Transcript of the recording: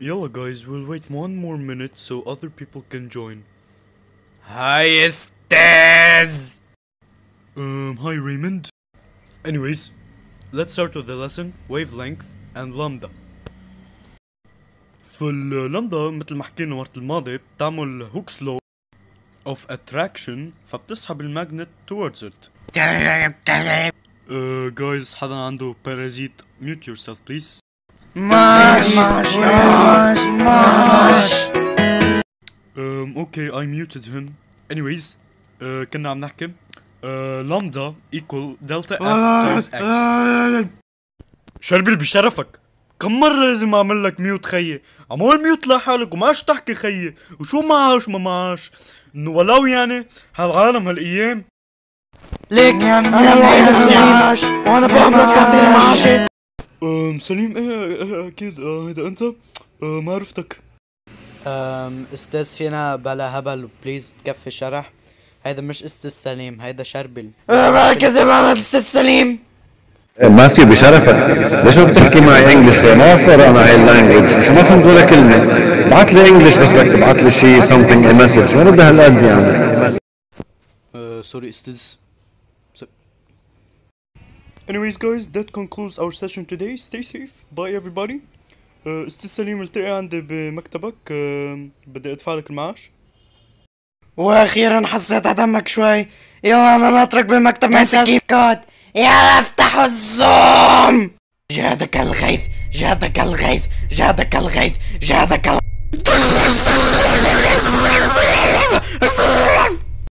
Yalla guys, we'll wait one more minute so other people can join. هاي استاذ Um, hi Raymond. Anyways, let's start with the lesson wavelength and lambda. فاللامدا مثل ما حكينا مرة الماضي بتعمل هوكس law of attraction فبتسحب الماجنت towards it. Uh, guys حدا عنده parasite mute yourself please. ماش ماش ماش ماش Um, okay, I muted him. Anyways, uh, كنا عم نحكي uh, lambda equal delta f times x. شربل بشرفك كم مرة لازم اعمل لك ميوت خيي عمول ميوت لحالك وماش تحكي خيي وشو معاش ما معاش انه ولو يعني هالعالم هالايام ليك أنا ما معاش وأنا بعمرك تعطيني معاشي سليم إيه, إيه أكيد آه أنت آه ما عرفتك. أم أستاذ فينا بلا هبل please تكفي شرح. هيدا مش أستاذ سليم هيدا شربل. كذب على أستاذ سليم. ماثيو بشرفك ليش ما بتحكي معي English ما بعرف أنا هاي ال language شو ما فهمت ولا كلمة. بعت لي English بس بدك تبعت لي شيء something a message ما بدها هالقد يعني؟ sorry, أستاذ. So... Anyways, guys, that concludes our session today. Stay safe. Bye, everybody. Uh, أستاذ سليم التقي عندي بمكتبك uh, بدي أدفع لك المعاش وأخيرا حسيت دمك شوي يلا أنا ناترك بالمكتب مسكين كود يلا افتحوا الزوم جادك الغيث جادك الغيث جادك الغيث جادك الغيث